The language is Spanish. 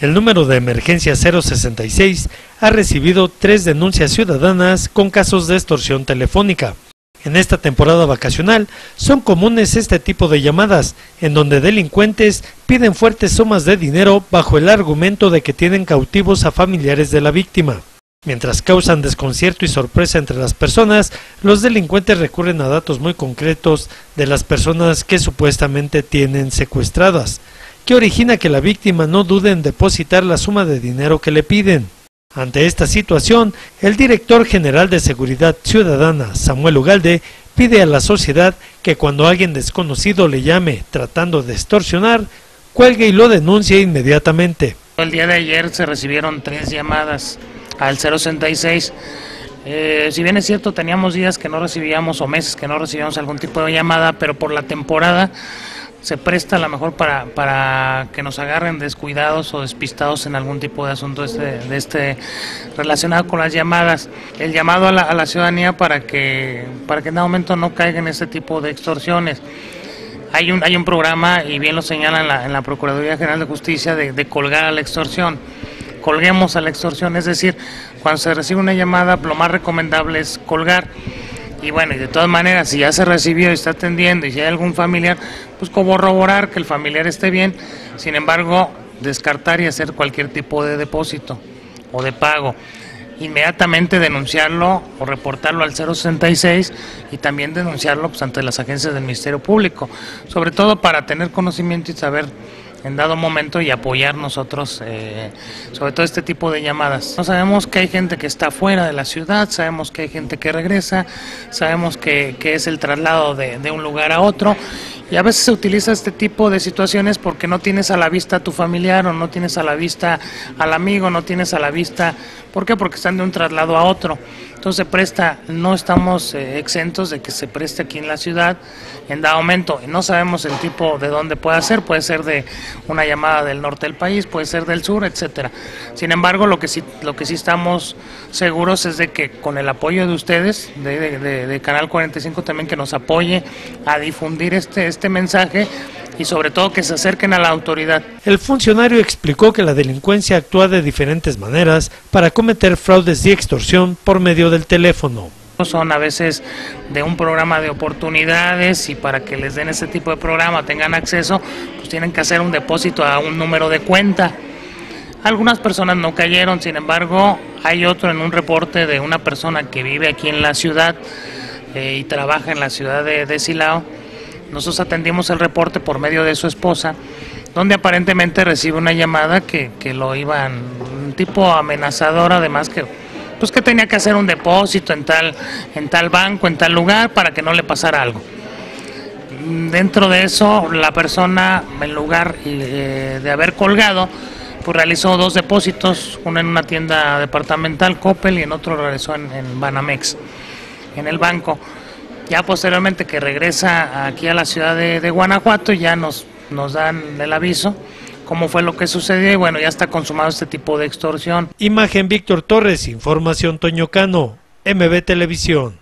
El número de emergencia 066 ha recibido tres denuncias ciudadanas con casos de extorsión telefónica. En esta temporada vacacional son comunes este tipo de llamadas, en donde delincuentes piden fuertes sumas de dinero bajo el argumento de que tienen cautivos a familiares de la víctima. Mientras causan desconcierto y sorpresa entre las personas, los delincuentes recurren a datos muy concretos de las personas que supuestamente tienen secuestradas, que origina que la víctima no dude en depositar la suma de dinero que le piden. Ante esta situación, el director general de Seguridad Ciudadana, Samuel Ugalde, pide a la sociedad que cuando alguien desconocido le llame tratando de extorsionar, cuelgue y lo denuncie inmediatamente. El día de ayer se recibieron tres llamadas al 066. Eh, si bien es cierto, teníamos días que no recibíamos o meses que no recibíamos algún tipo de llamada, pero por la temporada se presta a lo mejor para, para que nos agarren descuidados o despistados en algún tipo de asunto este, de este relacionado con las llamadas. El llamado a la, ciudadanía para que, para que en algún momento no caigan en este tipo de extorsiones. Hay un, hay un programa, y bien lo señala en la, en la Procuraduría General de Justicia, de, de colgar a la extorsión colguemos a la extorsión, es decir, cuando se recibe una llamada, lo más recomendable es colgar. Y bueno, y de todas maneras, si ya se recibió y está atendiendo y si hay algún familiar, pues corroborar que el familiar esté bien, sin embargo, descartar y hacer cualquier tipo de depósito o de pago. Inmediatamente denunciarlo o reportarlo al 066 y también denunciarlo pues, ante las agencias del Ministerio Público, sobre todo para tener conocimiento y saber en dado momento y apoyar nosotros eh, sobre todo este tipo de llamadas. No sabemos que hay gente que está fuera de la ciudad, sabemos que hay gente que regresa, sabemos que, que es el traslado de, de un lugar a otro y a veces se utiliza este tipo de situaciones porque no tienes a la vista a tu familiar o no tienes a la vista al amigo, no tienes a la vista, ¿por qué? Porque están de un traslado a otro. Entonces presta, no estamos eh, exentos de que se preste aquí en la ciudad en dado momento. No sabemos el tipo de dónde puede ser, puede ser de una llamada del norte del país, puede ser del sur, etcétera. Sin embargo, lo que sí, lo que sí estamos seguros es de que con el apoyo de ustedes, de, de Canal 45 también que nos apoye a difundir este, este mensaje, y sobre todo que se acerquen a la autoridad. El funcionario explicó que la delincuencia actúa de diferentes maneras para cometer fraudes y extorsión por medio del teléfono. Son a veces de un programa de oportunidades y para que les den ese tipo de programa, tengan acceso, pues tienen que hacer un depósito a un número de cuenta. Algunas personas no cayeron, sin embargo, hay otro en un reporte de una persona que vive aquí en la ciudad eh, y trabaja en la ciudad de, de Silao nosotros atendimos el reporte por medio de su esposa, donde aparentemente recibe una llamada que, que lo iban, un tipo amenazador, además que pues que tenía que hacer un depósito en tal, en tal banco, en tal lugar, para que no le pasara algo. Dentro de eso, la persona, en lugar eh, de haber colgado, pues realizó dos depósitos, uno en una tienda departamental, Coppel, y en otro realizó en, en Banamex, en el banco. Ya posteriormente que regresa aquí a la ciudad de, Guanajuato, ya nos, nos dan el aviso cómo fue lo que sucedió y bueno, ya está consumado este tipo de extorsión. Imagen Víctor Torres, información Toño Cano, MB Televisión.